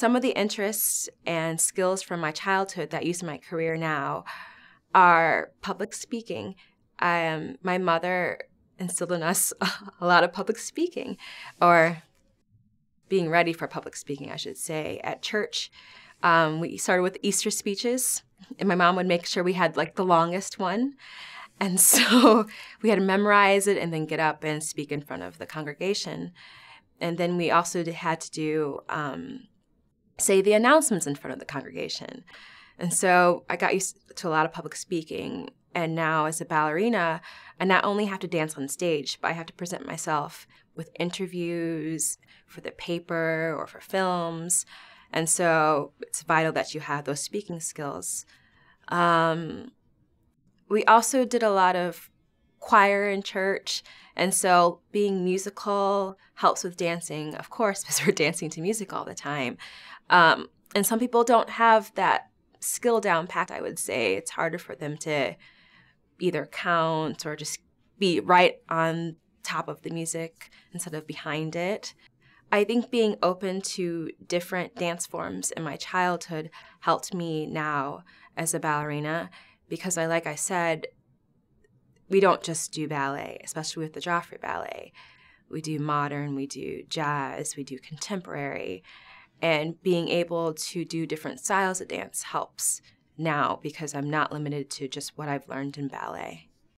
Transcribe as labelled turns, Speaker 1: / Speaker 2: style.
Speaker 1: some of the interests and skills from my childhood that use my career now are public speaking. Um, my mother instilled in us a lot of public speaking, or being ready for public speaking, I should say, at church. Um, we started with Easter speeches, and my mom would make sure we had like the longest one. And so we had to memorize it and then get up and speak in front of the congregation. And then we also had to do, um, say, the announcements in front of the congregation. And so I got used to a lot of public speaking. And now, as a ballerina, I not only have to dance on stage, but I have to present myself with interviews for the paper or for films. And so it's vital that you have those speaking skills. Um, we also did a lot of choir in church. And so being musical helps with dancing, of course, because we're dancing to music all the time. Um, and some people don't have that skill down pat, I would say. It's harder for them to either count or just be right on top of the music instead of behind it. I think being open to different dance forms in my childhood helped me now as a ballerina because I like I said we don't just do ballet, especially with the Joffrey Ballet. We do modern, we do jazz, we do contemporary. And being able to do different styles of dance helps now because I'm not limited to just what I've learned in ballet.